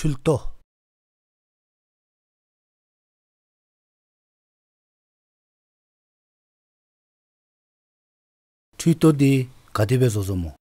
출도 Tuito di kadebe zozomo.